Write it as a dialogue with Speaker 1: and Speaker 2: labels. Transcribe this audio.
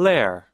Speaker 1: lair.